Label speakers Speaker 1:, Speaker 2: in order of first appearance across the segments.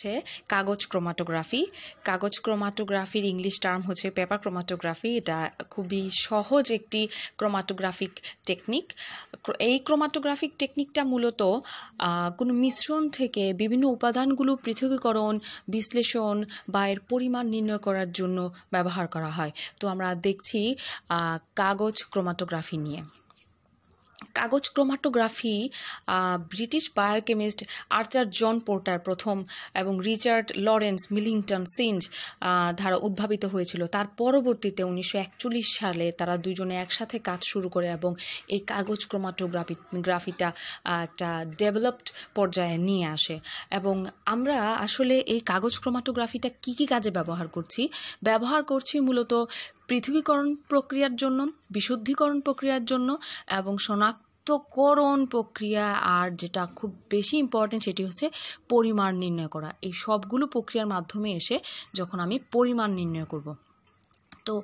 Speaker 1: হচ্ছে কাগজ ক্রোমাটোগ্রাফি। কাগজ ক্রোমাটোগ্রাফির ইংলিশ টার্ম হচ্ছে পেপার ক্রোমাটোগ্রাফি। এটা খুবই সহজ একটি ক্রোমাটোগ্রাফিক টেকনিক। এই ক্রোমাটোগ্রাফিক টেকনিকটা মূলত কোনো মিশ্রণ থেকে বিভিন্ন উপাদানগুলো পৃথকীকরণ, বিশ্লেষণ বা এর পরিমাণ নির্ণয় করার জন্য ব্যবহার করা হয়। তো আমরা দেখছি কাগজ ক্রোমাটোগ্রাফি নিয়ে। কাগজ chromatography British biochemist Archer John Porter প্রথম এবং রিচার্ড লরেন্স মিলিংটন সিঞ্জ দ্বারা উদ্ভাবিত হয়েছিল। তার পরবর্তীতে উনিশশো একচল্লিশ সালে তারা দুজনে একসাথে কাজ শুরু করে এবং এই কাগজ ক্রোমাটোগ্রাফি, গ্রাফিটা একটা ডেভেলপড পর্যায়ে নিয়ে আসে। এবং আমরা আসলে এই কাগজ ক্রোমাটোগ্রাফিটা কি কি কাজে ব্যবহার করছি? ব্যবহার করছি মূলত পৃথকীকরণ প্রক্রিয়ার জন্য, বিশুদ্ধিকরণ প্রক্রিয়ার জন্য এবং শনাক্তকরণ প্রক্রিয়া আর যেটা খুব বেশি ইম্পর্টেন্ট সেটি হচ্ছে পরিমাণ নির্ণয় করা। এই সবগুলো প্রক্রিয়ার মাধ্যমে এসে যখন আমি পরিমাণ নির্ণয় করব। তো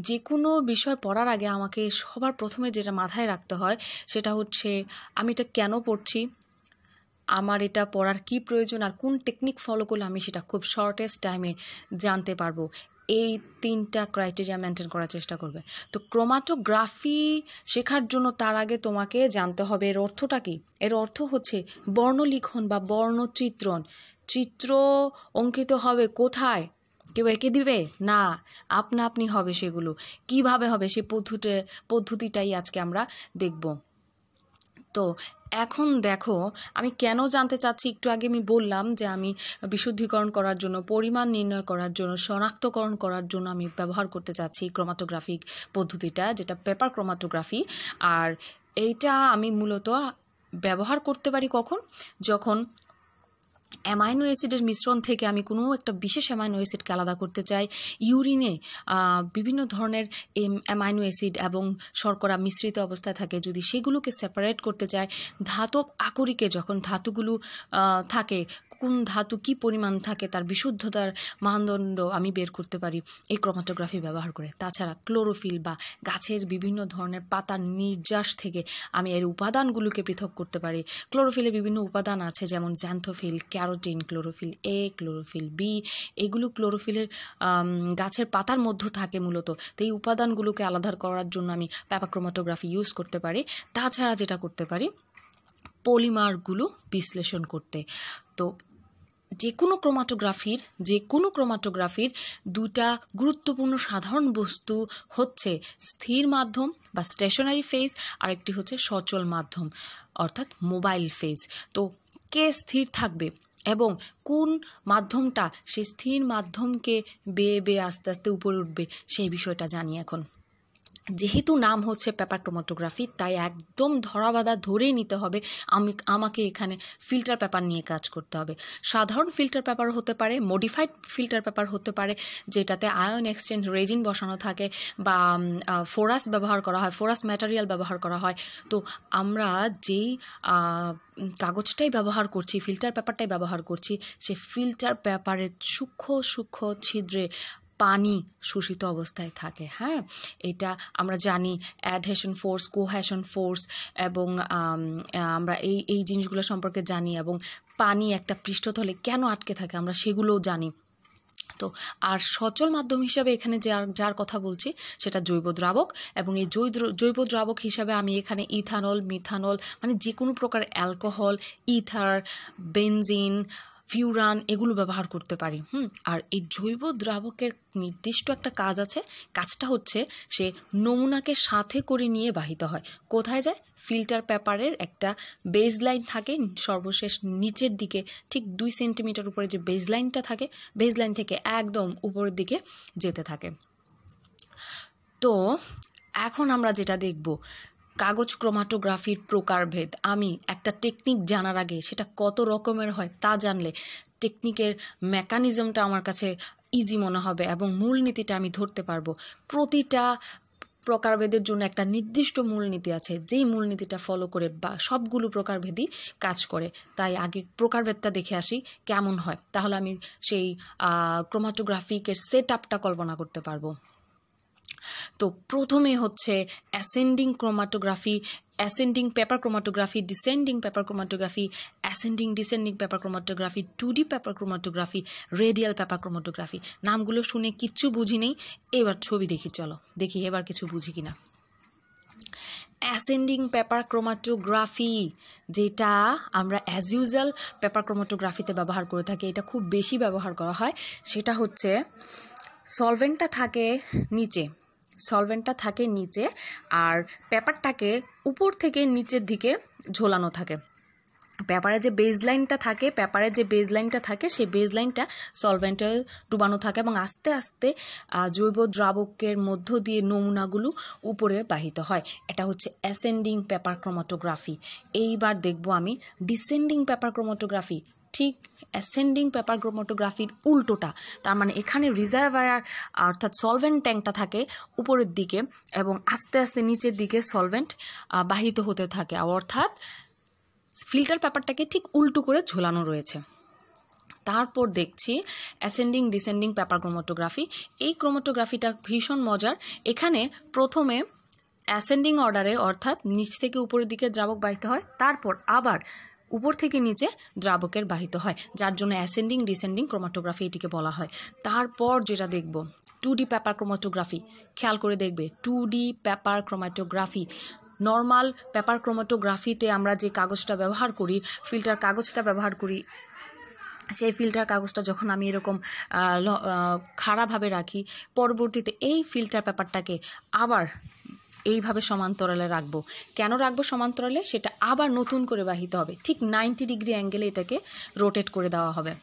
Speaker 1: যে কোনো বিষয় পড়ার আগে আমাকে সবার প্রথমে যেটা মাথায় রাখতে হয় সেটা হচ্ছে আমি এটা কেন পড়ছি, আমার এটা পড়ার কি প্রয়োজন আর কোন টেকনিক ফলো করলে আমি সেটা খুব শর্টেস্ট টাইমে জানতে পারব। এই তিনটা ক্রাইটেরিয়া মেনটেন করার চেষ্টা করবে। তো ক্রোমাটোগ্রাফি শেখার জন্য তার আগে তোমাকে জানতে হবে এর অর্থটা কি? এর অর্থ হচ্ছে বর্ণলিখন বা বর্ণচিত্রণ। চিত্র অঙ্কিত হবে কোথায়? কেউ এঁকে দিবে? না। আপনা আপনি হবে সেগুলো। কীভাবে হবে সেই পদ্ধতি পদ্ধতিটাই আজকে আমরা দেখব। তো এখন দেখো, আমি কেন জানতে চাচ্ছি, একটু আগে আমি বললাম যে আমি বিশুদ্ধিকরণ করার জন্য, পরিমাণ নির্ণয় করার জন্য, শনাক্তকরণ করার জন্য আমি ব্যবহার করতে চাচ্ছি ক্রোমাটোগ্রাফিক পদ্ধতিটা, যেটা পেপার ক্রোমাটোগ্রাফি। আর এইটা আমি মূলত ব্যবহার করতে পারি কখন? যখন অ্যামাইনো অ্যাসিডের মিশ্রণ থেকে আমি কোনো একটা বিশেষ অ্যামাইনো অ্যাসিডকে আলাদা করতে চাই। ইউরিনে বিভিন্ন ধরনের অ্যামাইনো অ্যাসিড এবং শর্করা মিশ্রিত অবস্থায় থাকে। যদি সেগুলোকে সেপারেট করতে চাই, ধাতব আকরিকে যখন ধাতুগুলো থাকে, কোন ধাতু কি পরিমাণ থাকে তার বিশুদ্ধতার মানদণ্ড আমি বের করতে পারি এই ক্রোমাটোগ্রাফি ব্যবহার করে। তাছাড়া ক্লোরোফিল বা গাছের বিভিন্ন ধরনের পাতার নির্যাস থেকে আমি এর উপাদানগুলোকে পৃথক করতে পারি। ক্লোরোফিলে বিভিন্ন উপাদান আছে, যেমন xanthophyll carotene, chlorophyll A chlorophyll B এগুলো ক্লোরোফিলের গাছের পাতার মধ্যে থাকে মূলত। তো এই উপাদানগুলোকে আলাদা করার জন্য আমি প্যাপাক্রোমাটোগ্রাফি ইউজ করতে পারি। তাছাড়া যেটা করতে পারি পলিমারগুলো বিশ্লেষণ করতে। তো যে কোনো ক্রোমাটোগ্রাফির যে কোনো ক্রোমাটোগ্রাফির দুটা গুরুত্বপূর্ণ সাধারণ বস্তু হচ্ছে স্থির মাধ্যম বা স্টেশনারি ফেজ আর একটি হচ্ছে সচল মাধ্যম, অর্থাৎ মোবাইল ফেজ তো কে স্থির থাকবে? এবং কোন মাধ্যমটা, সে স্থির মাধ্যমকে বেয়ে বেয়ে আস্তে আস্তে উপরে উঠবে, সেই বিষয়টা জানি এখন। যেহেতু নাম হচ্ছে পেপার ক্রোমাটোগ্রাফি তাই একদম ধরাবাধা ধরেই নিতে হবে। আমি, আমাকে এখানে ফিল্টার পেপার নিয়ে কাজ করতে হবে। সাধারণ ফিল্টার পেপার হতে পারে মডিফাইড ফিল্টার পেপার হতে পারে, যেটাতে আয়ন এক্সচেঞ্জ রেজিন বসানো থাকে বা ফোরাস ব্যবহার করা হয় ফোরাস ম্যাটেরিয়াল ব্যবহার করা হয়। তো আমরা যেই কাগজটাই ব্যবহার করছি ফিল্টার পেপারটাই ব্যবহার করছি, সে ফিল্টার পেপারের সূক্ষ্ম সূক্ষ্ম ছিদ্রে পানি শোষিত অবস্থায় থাকে হ্যাঁ? এটা আমরা জানি অ্যাডহেশন ফোর্স কোহ্যাশন ফোর্স এবং আমরা এই এই জিনিসগুলো সম্পর্কে জানি এবং পানি একটা পৃষ্ঠতলে কেন আটকে থাকে আমরা সেগুলোও জানি। তো আর সচল মাধ্যম হিসাবে এখানে যার যার কথা বলছি সেটা জৈব দ্রাবক এবং এই জৈব দ্রাবক হিসাবে আমি এখানে ইথানল, মিথানল মানে যে কোনো প্রকার অ্যালকোহল, ইথার, বেনজিন ফিউরান এগুলো ব্যবহার করতে পারি, হুম? আর এই জৈব দ্রাবকের নির্দিষ্ট একটা কাজ আছে, কাজটা হচ্ছে সে নমুনাকে সাথে করে নিয়ে বাহিত হয়। কোথায় যায়? ফিল্টার পেপারের একটা বেজ লাইন থাকে, সর্বশেষ নিচের দিকে, ঠিক দুই সেন্টিমিটার উপরে যে বেজ লাইনটা থাকে বেজ লাইন থেকে একদম উপরের দিকে যেতে থাকে। তো এখন আমরা যেটা দেখব কাগজ ক্রোমাটোগ্রাফির প্রকারভেদ। আমি একটা টেকনিক জানার আগে সেটা কত রকমের হয় তা জানলে টেকনিকের মেকানিজমটা আমার কাছে ইজি মনে হবে এবং মূলনীতিটা আমি ধরতে পারব। প্রতিটা প্রকারভেদের জন্য একটা নির্দিষ্ট মূলনীতি আছে, যেই মূলনীতিটা ফলো করে বা সবগুলো প্রকারভেদই কাজ করে। তাই আগে প্রকারভেদটা দেখে আসি কেমন হয়। তাহলে আমি সেই ক্রোমাটোগ্রাফিকের সেট আপটা কল্পনা করতে পারব। তো প্রথমে হচ্ছে ascending chromatography ascending paper chromatography descending paper chromatography ascending descending paper chromatography two D paper chromatography radial paper chromatography নামগুলো শুনে কিচ্ছু বুঝি নেই। এবার ছবি দেখি, চলো। দেখি এবার কিছু বুঝি কিনা। অ্যাসেন্ডিং পেপার ক্রোমাটোগ্রাফি যেটা আমরা অ্যাজ ইউজুয়াল পেপার ক্রোমাটোগ্রাফিতে ব্যবহার করে থাকি, এটা খুব বেশি ব্যবহার করা হয়। সেটা হচ্ছে সলভেন্টটা থাকে নিচে। সলভেন্টটা থাকে নিচে আর পেপারটাকে উপর থেকে নিচের দিকে ঝোলানো থাকে। পেপারে যে বেজ লাইনটা থাকে পেপারের যে বেজ লাইনটা থাকে, সেই বেজ লাইনটা সলভেন্টে ডুবানো থাকে এবং আস্তে আস্তে জৈব দ্রাবকের মধ্য দিয়ে নমুনাগুলো উপরে বাহিত হয়। এটা হচ্ছে অ্যাসেন্ডিং পেপার ক্রোমাটোগ্রাফি এইবার দেখব আমি ডিসেন্ডিং পেপার ক্রোমাটোগ্রাফি ঠিক অ্যাসেন্ডিং পেপার ক্রোমাটোগ্রাফির উল্টোটা, তার মানে এখানে রিজার্ভায়ার অর্থাৎ সলভেন্ট ট্যাঙ্কটা থাকে উপরের দিকে এবং আস্তে আস্তে নিচের দিকে সলভেন্ট বাহিত হতে থাকে। অর্থাৎ ফিল্টার পেপারটাকে ঠিক উল্টো করে ঝোলানো রয়েছে। তারপর দেখছি অ্যাসেন্ডিং ডিসেন্ডিং পেপার ক্রোমাটোগ্রাফি এই ক্রোমাটোগ্রাফিটা ভীষণ মজার। এখানে প্রথমে অ্যাসেন্ডিং অর্ডারে অর্থাৎ নিচ থেকে উপরের দিকে দ্রাবক বাহিত হয়, তারপর আবার উপর থেকে নিচে দ্রাবকের বাহিত হয়, যার জন্য অ্যাসেন্ডিং ডিসেন্ডিং ক্রোমাটোগ্রাফি এটিকে বলা হয়। তারপর যেটা দেখব টু ডি পেপার ক্রোমাটোগ্রাফি খেয়াল করে দেখবে two D paper chromatography normal paper ক্রোমাটোগ্রাফিতে আমরা যে কাগজটা ব্যবহার করি ফিল্টার কাগজটা ব্যবহার করি, সেই ফিল্টার কাগজটা যখন আমি এরকম খাড়াভাবে রাখি, পরবর্তীতে এই ফিল্টার পেপারটাকে আবার এইভাবে সমান্তরালে রাখব। কেন রাখব সমান্তরালে? সেটা আবার নতুন করে বাহিত হবে। ঠিক নাইনটি ডিগ্রি অ্যাঙ্গেলে এটাকে রোটেট করে দেওয়া হবে।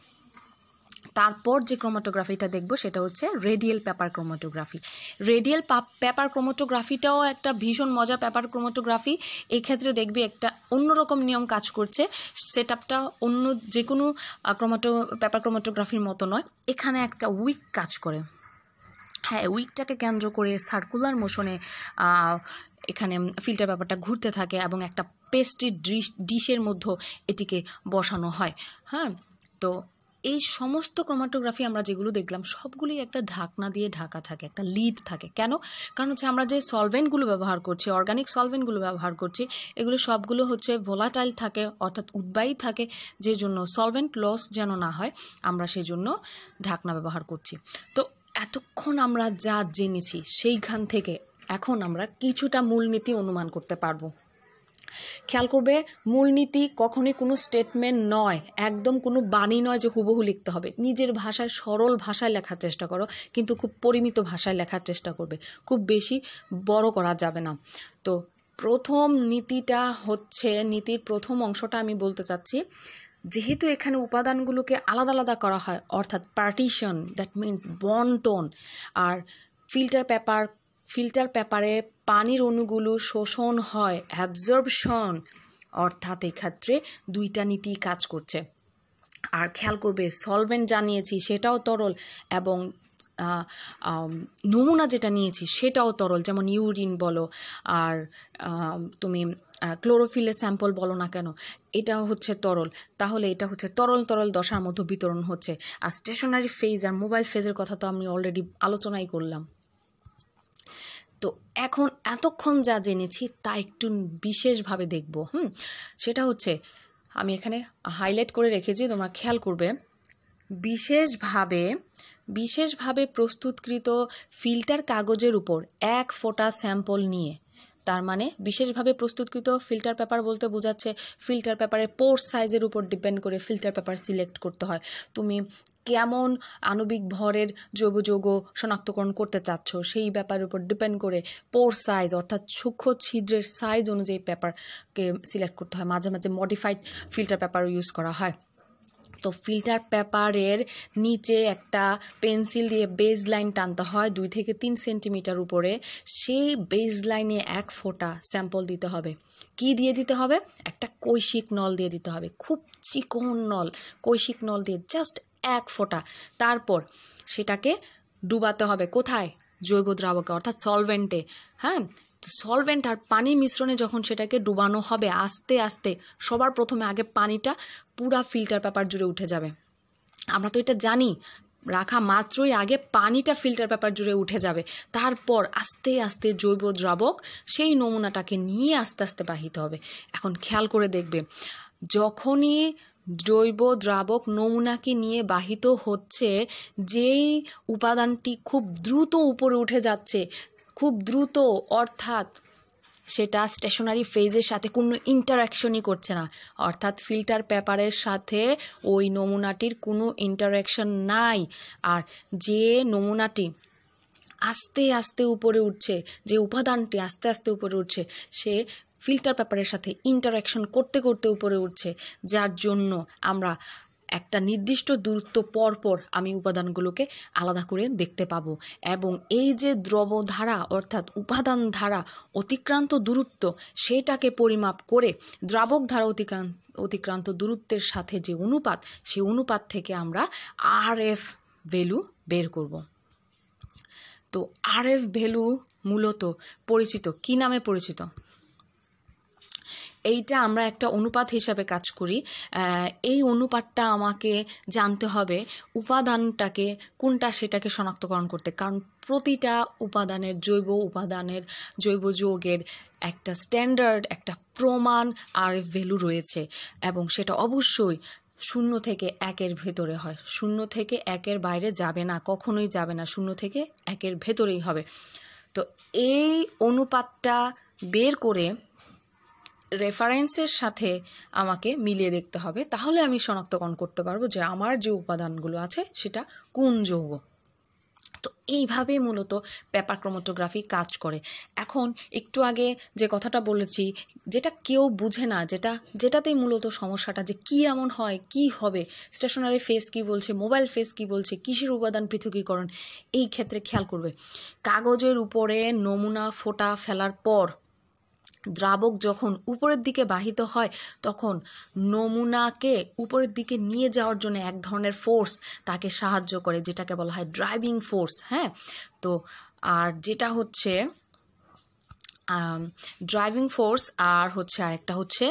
Speaker 1: তারপর যে ক্রোমাটোগ্রাফিটা দেখব, সেটা হচ্ছে radial paper chromatography radial paper ক্রোমাটোগ্রাফিটাও একটা ভীষণ মজার পেপার ক্রোমাটোগ্রাফি এই ক্ষেত্রে দেখবি একটা অন্যরকম নিয়ম কাজ করছে। সেট আপটা অন্য যে কোনো ক্রোমাটো পেপার ক্রোমাটোগ্রাফির মতো নয়। এখানে একটা উইক কাজ করে। হ্যাঁ উইকটাকে কেন্দ্র করে সার্কুলার মোশনে এখানে ফিল্টার পেপারটা ঘুরতে থাকে এবং একটা পেস্ট্রি ডিশ ডিশের মধ্যে এটিকে বসানো হয় হ্যাঁ? তো এই সমস্ত ক্রোমাটোগ্রাফি আমরা যেগুলো দেখলাম, সবগুলোই একটা ঢাকনা দিয়ে ঢাকা থাকে, একটা লিড থাকে। কেন? কারণ হচ্ছে আমরা যে সলভেন্টগুলো ব্যবহার করছি অর্গানিক সলভেন্টগুলো ব্যবহার করছি, এগুলো সবগুলো হচ্ছে ভোলাটাইল থাকে, অর্থাৎ উদ্বায়ী থাকে যে জন্য সলভেন্ট লস যেন না হয়, আমরা সেই জন্য ঢাকনা ব্যবহার করছি। তো এতক্ষণ আমরা যা জেনেছি, সেইখান থেকে এখন আমরা কিছুটা মূলনীতি অনুমান করতে পারব। খেয়াল করবে, মূলনীতি কখনোই কোনো স্টেটমেন্ট নয়, একদম কোনো বাণী নয় যে হুবহু লিখতে হবে। নিজের ভাষায়, সরল ভাষায় লেখার চেষ্টা করো, কিন্তু খুব পরিমিত ভাষায় লেখার চেষ্টা করবে। খুব বেশি বড় করা যাবে না। তো প্রথম নীতিটা হচ্ছে, নীতির প্রথম অংশটা আমি বলতে চাচ্ছি যেহেতু এখানে উপাদানগুলোকে আলাদা আলাদা করা হয়, অর্থাৎ পার্টিশন দ্যাট মিন্স বন্টন আর ফিল্টার পেপার ফিল্টার পেপারে পানির অণুগুলো শোষণ হয় অ্যাবজর্বশন অর্থাৎ এক্ষেত্রে দুইটা নীতি কাজ করছে। আর খেয়াল করবে সলভেন্ট জানিয়েছি সেটাও তরল এবং নমুনা যেটা নিয়েছি সেটাও তরল, যেমন ইউরিন বলো, আর তুমি ক্লোরোফিলের স্যাম্পল বলো না কেন, এটা হচ্ছে তরল। তাহলে এটা হচ্ছে তরল তরল দশার মধ্যে বিতরণ হচ্ছে। আর স্টেশনারি ফেজ আর মোবাইল ফেজের কথা তো আমি অলরেডি আলোচনাই করলাম। তো এখন এতক্ষণ যা জেনেছি তা একটু বিশেষভাবে দেখব, হুম? সেটা হচ্ছে, আমি এখানে হাইলাইট করে রেখেছি, তোমরা খেয়াল করবে। বিশেষভাবে বিশেষভাবে প্রস্তুতকৃত ফিল্টার কাগজের উপর এক ফোঁটা স্যাম্পল নিয়ে তার মানে বিশেষভাবে প্রস্তুতকৃত ফিল্টার পেপার বলতে বোঝাচ্ছে ফিল্টার পেপারের পোর সাইজের উপর ডিপেন্ড করে ফিল্টার পেপার সিলেক্ট করতে হয়। তুমি কেমন আণবিক ভরের জৈব যৌগ শনাক্তকরণ করতে চাচ্ছ, সেই ব্যাপারের উপর ডিপেন্ড করে পোর সাইজ অর্থাৎ সূক্ষ্ম ছিদ্রের সাইজ অনুযায়ী পেপারকে সিলেক্ট করতে হয়। মাঝে মাঝে মডিফাইড ফিল্টার পেপারও ইউজ করা হয়। তো ফিল্টার পেপারের নিচে একটা পেন্সিল দিয়ে বেজ লাইন টানতে হয়, দুই থেকে তিন সেন্টিমিটার উপরে। সেই বেজ লাইনে এক ফোঁটা স্যাম্পল দিতে হবে। কি দিয়ে দিতে হবে? একটা কৈশিক নল দিয়ে দিতে হবে। খুব চিকন নল, কৈশিক নল দিয়ে জাস্ট এক ফোঁটা। তারপর সেটাকে ডুবাতে হবে কোথায়? জৈব দ্রাবকে, অর্থাৎ সলভেন্টে হ্যাঁ? সলভেন্ট আর পানির মিশ্রণে যখন সেটাকে ডুবানো হবে আস্তে আস্তে, সবার প্রথমে আগে পানিটা পুরা ফিল্টার পেপার জুড়ে উঠে যাবে। আমরা তো এটা জানি, রাখা মাত্রই আগে পানিটা ফিল্টার পেপার জুড়ে উঠে যাবে। তারপর আস্তে আস্তে জৈব দ্রাবক সেই নমুনাটাকে নিয়ে আস্তে আস্তে বাহিত হবে। এখন খেয়াল করে দেখবে, যখনই জৈব দ্রাবক নমুনাকে নিয়ে বাহিত হচ্ছে, যেই উপাদানটি খুব দ্রুত উপরে উঠে যাচ্ছে খুব দ্রুত, অর্থাৎ সেটা স্টেশনারি ফেজের সাথে কোনো ইন্টারাকশনই করছে না। অর্থাৎ ফিল্টার পেপারের সাথে ওই নমুনাটির কোনো ইন্টারাকশন নাই। আর যে নমুনাটি আস্তে আস্তে উপরে উঠছে, যে উপাদানটি আস্তে আস্তে উপরে উঠছে, সে ফিল্টার পেপারের সাথে ইন্টারাকশন করতে করতে উপরে উঠছে। যার জন্য আমরা একটা নির্দিষ্ট দূরত্ব পর পর আমি উপাদানগুলোকে আলাদা করে দেখতে পাবো। এবং এই যে দ্রবধারা, অর্থাৎ উপাদান ধারা অতিক্রান্ত দূরত্ব, সেটাকে পরিমাপ করে দ্রাবক ধারা অতিক্রান্ত অতিক্রান্ত দূরত্বের সাথে যে অনুপাত সেই অনুপাত থেকে আমরা আর এফ ভ্যালু বের করব। তো আর এফ ভ্যালু মূলত পরিচিত। কি নামে পরিচিত? এইটা আমরা একটা অনুপাত হিসাবে কাজ করি। এই অনুপাতটা আমাকে জানতে হবে উপাদানটাকে, কোনটা সেটাকে শনাক্তকরণ করতে। কারণ প্রতিটা উপাদানের জৈব উপাদানের, জৈব যৌগের একটা স্ট্যান্ডার্ড একটা প্রমাণ আর ভ্যালু রয়েছে। এবং সেটা অবশ্যই শূন্য থেকে একের ভেতরে হয়। শূন্য থেকে একের বাইরে যাবে না, কখনোই যাবে না। শূন্য থেকে একের ভেতরেই হবে। তো এই অনুপাতটা বের করে রেফারেন্সের সাথে আমাকে মিলিয়ে দেখতে হবে, তাহলে আমি শনাক্তকরণ করতে পারব যে আমার যে উপাদানগুলো আছে সেটা কোন যৌগ। তো এইভাবেই মূলত পেপার ক্রোমোটোগ্রাফি কাজ করে। এখন একটু আগে যে কথাটা বলেছি, যেটা কেউ বুঝে না, যেটা, যেটাতেই মূলত সমস্যাটা যে কি এমন হয়, কি হবে স্টেশনারি ফেস কি বলছে মোবাইল ফেস কি বলছে, কিসের উপাদান পৃথকীকরণ, এই ক্ষেত্রে খেয়াল করবে। কাগজের উপরে নমুনা ফোটা ফেলার পর দ্রাবক যখন উপরের দিকে বাহিত হয়, তখন নমুনাকে উপরের দিকে নিয়ে যাওয়ার জন্য এক ধরনের ফোর্স তাকে সাহায্য করে, যেটাকে বলা হয় ড্রাইভিং ফোর্স হ্যাঁ? তো, আর যেটা হচ্ছে ড্রাইভিং ফোর্স আর হচ্ছে আরেকটা হচ্ছে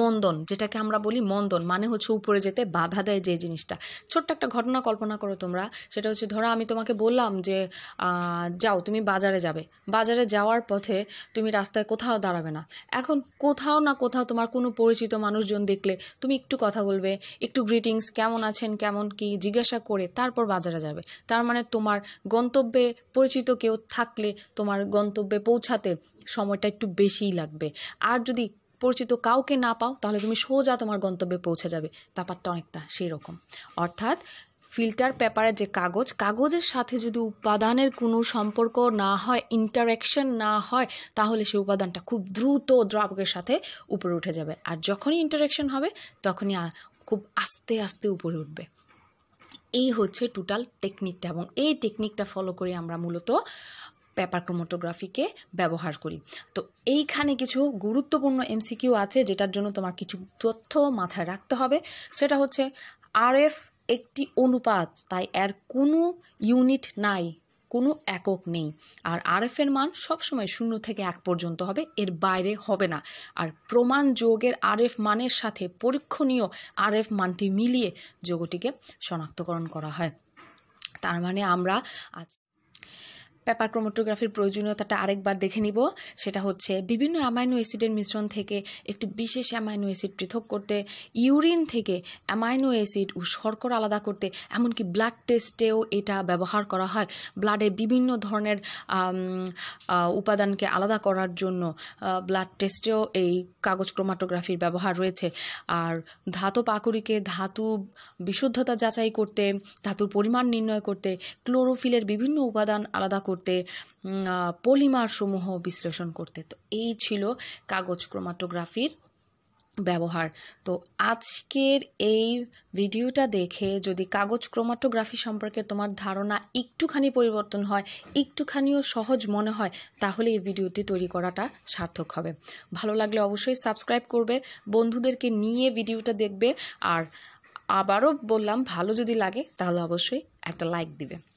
Speaker 1: মন্দন, যেটাকে আমরা বলি মন্দন মানে হচ্ছে উপরে যেতে বাধা দেয় যে জিনিসটা। ছোট্ট একটা ঘটনা কল্পনা করো তোমরা, সেটা হচ্ছে ধরো আমি তোমাকে বললাম যে যাও, তুমি বাজারে যাবে। বাজারে যাওয়ার পথে তুমি রাস্তায় কোথাও দাঁড়াবে না। এখন কোথাও না কোথাও তোমার কোনো পরিচিত মানুষজন দেখলে তুমি একটু কথা বলবে, একটু গ্রিটিংস কেমন আছেন, কেমন কি জিজ্ঞাসা করে তারপর বাজারে যাবে। তার মানে তোমার গন্তব্যে পরিচিত কেউ থাকলে, তোমার গন্তব্যে পৌঁছাতে সময়টা একটু বেশিই লাগবে। আর যদি পরিচিত কাউকে না পাও, তাহলে তুমি সোজা তোমার গন্তব্যে পৌঁছে যাবে। ব্যাপারটা অনেকটা সেই রকম অর্থাৎ ফিল্টার পেপারের যে কাগজ, কাগজের সাথে যদি উপাদানের কোনো সম্পর্ক না হয় ইন্টারাকশন না হয়, তাহলে সেই উপাদানটা খুব দ্রুত দ্রাবকের সাথে উপরে উঠে যাবে। আর যখনই ইন্টারাকশন হবে, তখনই খুব আস্তে আস্তে উপরে উঠবে। এই হচ্ছে টোটাল টেকনিকটা এবং এই টেকনিকটা ফলো করে আমরা মূলত পেপার ক্রোমাটোগ্রাফিকে ব্যবহার করি। তো এইখানে কিছু গুরুত্বপূর্ণ এমসিকিউ আছে যেটার জন্য তোমার কিছু তথ্য মাথায় রাখতে হবে। সেটা হচ্ছে আরএফ একটি অনুপাত, তাই এর কোনো ইউনিট নাই, কোনো একক নেই। আর আরএফের মান সবসময় শূন্য থেকে এক পর্যন্ত হবে, এর বাইরে হবে না। আর প্রমাণ যোগের আরএফ মানের সাথে পরীক্ষণীয় আরএফ মানটি মিলিয়ে যোগটিকে শনাক্তকরণ করা হয়। তার মানে আমরা আজ পেপার ক্রোমাটোগ্রাফির প্রয়োজনীয়তাটা আরেকবার দেখে নিব। সেটা হচ্ছে, বিভিন্ন অ্যামাইনো অ্যাসিডের মিশ্রণ থেকে একটি বিশেষ অ্যামাইনো অ্যাসিড পৃথক করতে, ইউরিন থেকে অ্যামাইনো অ্যাসিড ও শর্করা আলাদা করতে, এমনকি ব্লাড টেস্টেও এটা ব্যবহার করা হয়। ব্লাডের বিভিন্ন ধরনের উপাদানকে আলাদা করার জন্য ব্লাড টেস্টেও এই কাগজ ক্রোমাটোগ্রাফির ব্যবহার রয়েছে। আর ধাতু পাকুরিকে ধাতু বিশুদ্ধতা যাচাই করতে, ধাতুর পরিমাণ নির্ণয় করতে, ক্লোরোফিলের বিভিন্ন উপাদান আলাদা করতে করতে পলিমার সমূহ বিশ্লেষণ করতে। তো এই ছিল কাগজ ক্রোমাটোগ্রাফির ব্যবহার। তো আজকের এই ভিডিওটা দেখে যদি কাগজ ক্রোমাটোগ্রাফি সম্পর্কে তোমার ধারণা একটুখানি পরিবর্তন হয়, একটুখানিও সহজ মনে হয়, তাহলে এই ভিডিওটি তৈরি করাটা সার্থক হবে। ভালো লাগলে অবশ্যই সাবস্ক্রাইব করবে, বন্ধুদেরকে নিয়ে ভিডিওটা দেখবে, আর আবারও বললাম, ভালো যদি লাগে, তাহলে অবশ্যই একটা লাইক দিবে।